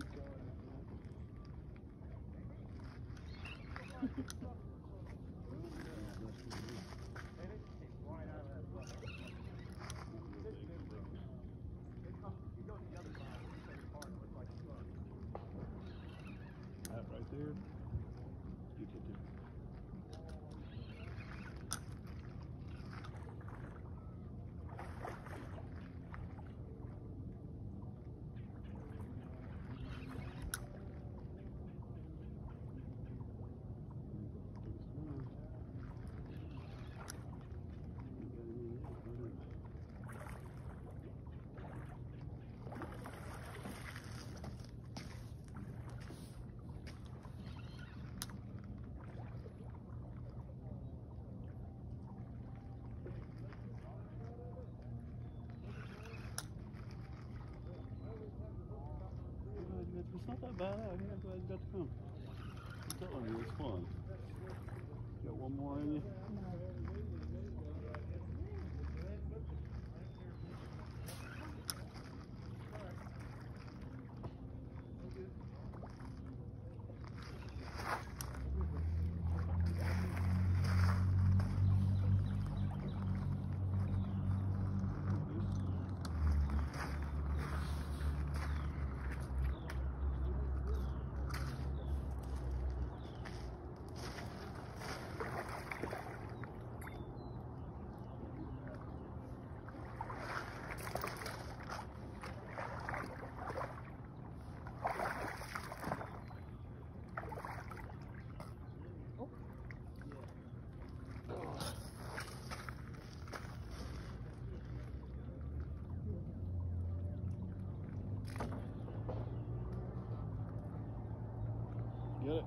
That It's not that bad out here. I'm glad you got to come. I'm telling you, it's fun. Got one more in you? Get it?